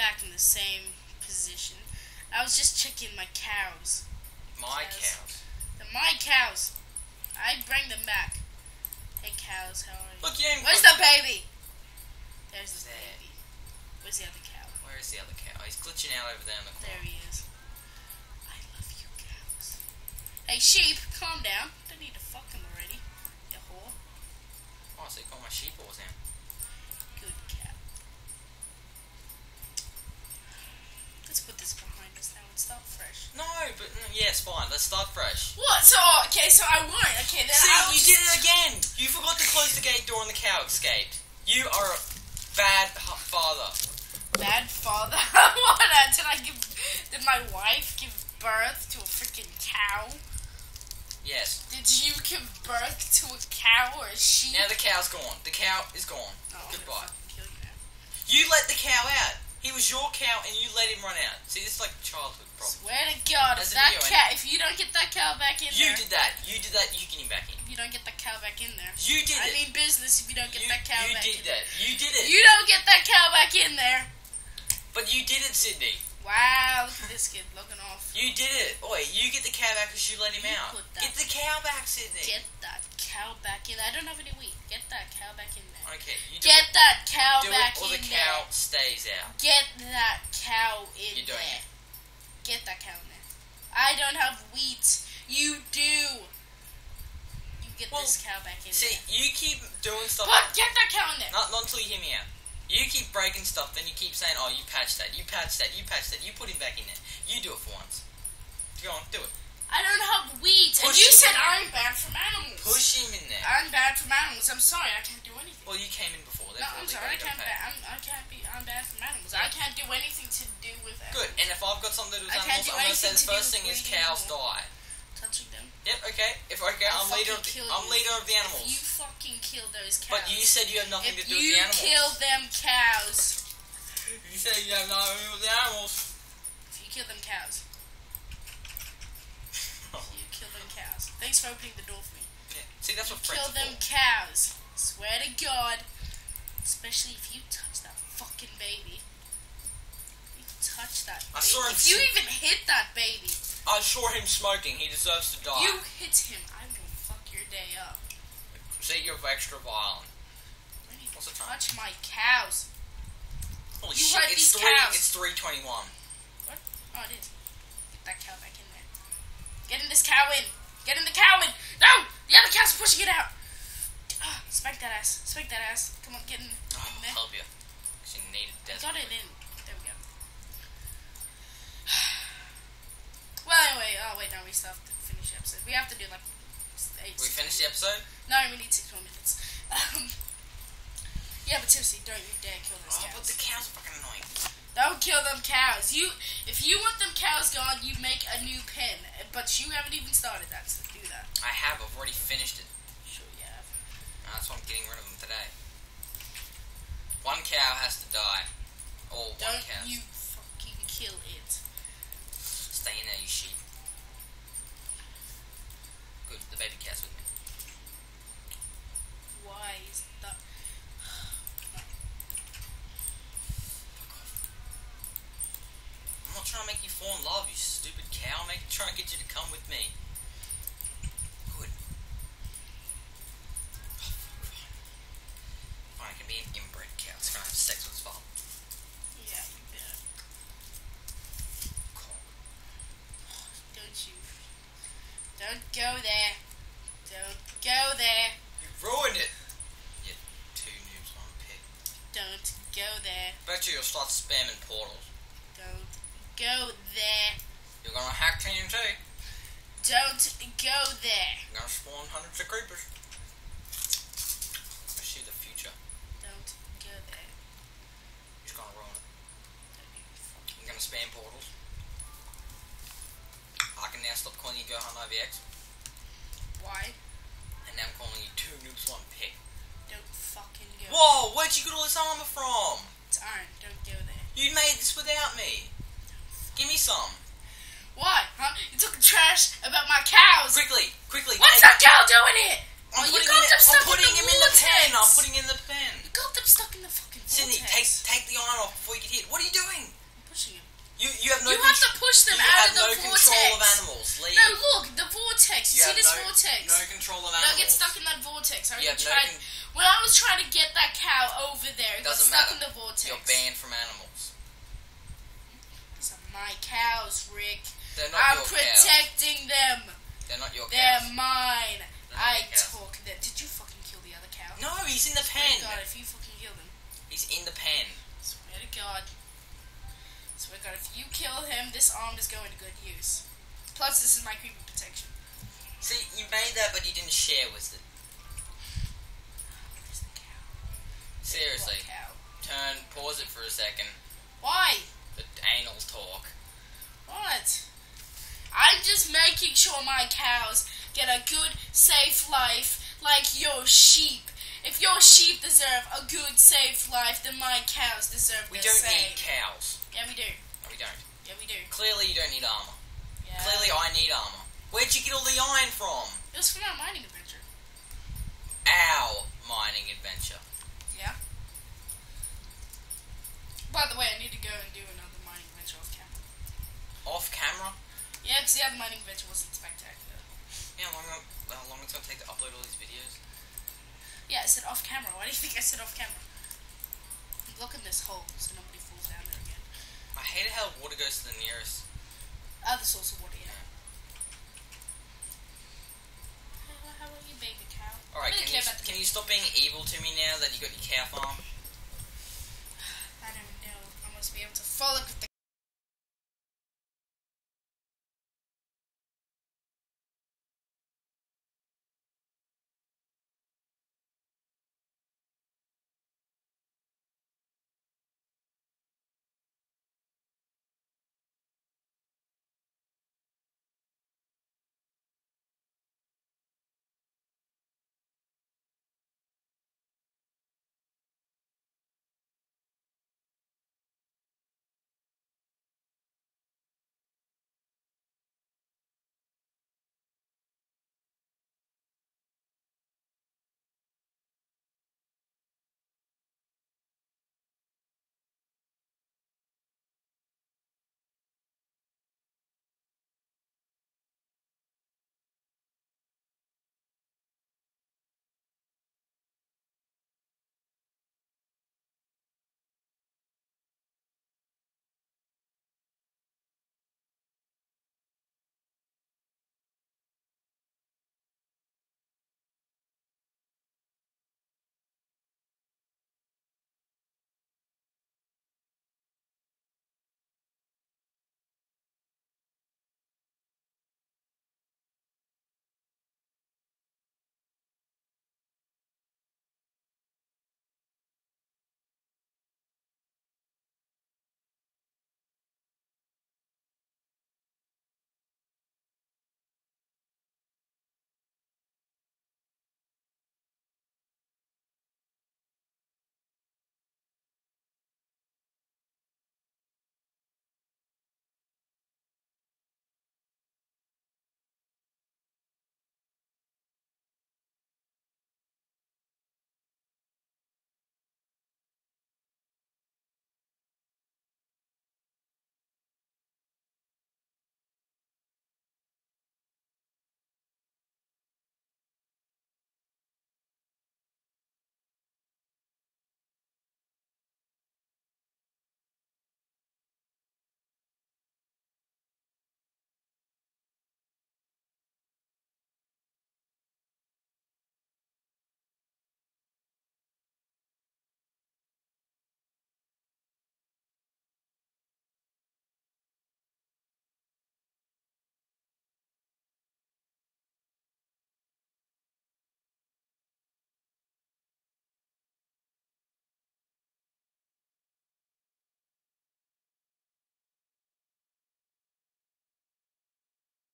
back in the same position. I was just checking my cows. My Yes. cows. They're my cows. I bring them back. Hey cows, how are you? Look, you ain't. Where's the baby? There's the baby. Where's the other cow? Where is the other cow? Oh, he's glitching out over there in the corner. There he is. I love you cows. Hey sheep, calm down. Don't need to fuck him already. You whore. Oh, so you got my sheep paws now. Good cow. Let's put this behind us now and start fresh. No, but mm, yes, fine. Let's start fresh. What? So okay, so I won't. Okay, then See, I'll you just- did it again. You forgot to close the gate door and the cow escaped. You are a bad father. bad father. what? uh, Did I give? Did my wife give birth to a freaking cow? Yes. Did you give birth to a cow or a sheep? Now the cow's gone. The cow is gone. Oh, Goodbye. you. You let the cow out. He was your cow and you let him run out. See, this is like childhood problem. Swear to God, if that cat, if you don't get that cow back in You there, did that. You did that. You get him back in. if you don't get that cow back in there, You did I it. mean business. If you don't get you that cow you back did in that. You did there, it. you don't get that cow back in there. But you did it, Sydney. Wow, look at this kid looking off. You did it. Oi, you get the cow back because you let him You out. that- Get the cow back, Sydney. Get that cow back in. there. I don't have any wheat. Get that cow back in there. okay, you Get that cow it. Do back it, or the cow there. stays. Get that cow in You're doing there. Get that cow in there. I don't have wheat. You do. You get Well, this cow back in See, you keep doing stuff. there. But get that cow in there. Not, not until you hear me out. You keep breaking stuff, then you keep saying, "Oh, you patched that, you patched that, you patched that, you put him back in there." To says first thing is cows die. Touching them. Yep. Okay. If okay, I'll I'm leader. Of the, I'm leader of the If animals. you fucking kill those cows. But you said you have nothing if to do with the animals. you kill them cows, You said you have nothing to do with the animals. if you kill them cows, if you kill them cows. Thanks for opening the door for me. Yeah. See, that's what friends Kill them for. cows. Swear to God. Especially if you touch that fucking baby. Touch that I saw him if you even hit that baby, I saw him smoking. He deserves to die. you hit him, I will fuck your day up. See, you're extra violent. What's the time? touch my cows. Holy You shit! It's three. cows. It's three twenty-one. What? Oh, it is. Get that cow back in there. Get in this cow in. Get in the cow in. No! The other cow's pushing it out. Ah, spank that ass. Spank that ass. Come on, get in, Oh, in there. I'll help you. 'Cause you need it I got it in. There we go. Well, anyway, oh wait, no, we still have to finish the episode. We have to do like eight. We finish the episode. No, we need six more minutes. Um, yeah, but seriously, don't you dare kill those Oh, but cows. the cows are fucking annoying. Don't kill them cows. You, if you want them cows gone, you make a new pen. But you haven't even started that, so do that. I have. I've already finished it. Sure, you have. Uh, that's why I'm getting rid of them today. One cow has to die. Or one Don't cow. you fucking kill it. Stay in there, you sheep. Good. The baby cow's with me. Why is that? I'm not trying to make you fall in love, you stupid cow. I'm make, trying to get you to come with me. Good. Oh, Fine, I can be an inbred cow. It's gonna have sex with its father. Yeah, you better. Cool. Don't you? Don't go there. Don't go there. You ruined it! You two noobs, one pig. Don't go there. Bet you you'll start spamming portals. Go there. You're gonna hack TNT. Don't go there. You're gonna spawn hundreds of creepers. I see the future. Don't go there. He's gonna ruin it. Don't you fucking- I'm gonna spam portals. I can now stop calling you Gohan IVX, Why? and now I'm calling you two noobs, one pick. Don't fucking go. Whoa, where'd you get all this armor from? It's iron. Don't go there. You made this without me. Give me some. Why? Huh? You took the trash about my cows. Quickly, quickly. What's that cow doing here? I'm Oh, you putting, got him, them in, stuck I'm putting in the him in the pen. I'm putting him in the pen. You got them stuck in the fucking Sydney, take take the iron off before you get hit. What are you doing? I'm pushing him. You you have no. you have to push them out of the no vortex. control of animals. Leave. No, look, the vortex. You, see this no, vortex? no control of No, animals. get stuck in that vortex. I You have no when I was trying to get that cow over there, it got stuck matter. in the vortex. You're banned from animals. These are my cows, Rick. They're not I'm your cows. protecting them. They're not your They're cows. mine. They're not I your cows. talk them. Did you fucking kill the other cow? No, he's in the Swear to pen. God, if you fucking kill them. He's in the pen. Swear to God. Swear to God, if you kill him, this arm is going to good use. Plus, this is my creeper protection. See, you made that, but you didn't share with it. Where's the cow? Seriously, turn, pause it for a second. My cows get a good, safe life like your sheep. If your sheep deserve a good, safe life, then my cows deserve We the don't need cows. yeah, we do. No, we don't. Yeah, we do. Clearly, you don't need armor. Yeah. Clearly, I need armor. Where'd you get all the iron from? It was from our mining adventure. Our mining adventure. Yeah. By the way, I need to go and do another mining adventure off camera. Off camera? Yeah, because the other mining adventure wasn't spectacular. Yeah, how long, how long it's gonna take to upload all these videos? Yeah, I said off camera. Why do you think I said off camera? I'm blocking this hole so nobody falls down there again. I hate it how water goes to the nearest. Ah, other source of water, yeah. How are you, baby cow? Alright, can you, the can you stop being evil to me now that you got your cow farm? I don't know. I must be able to follow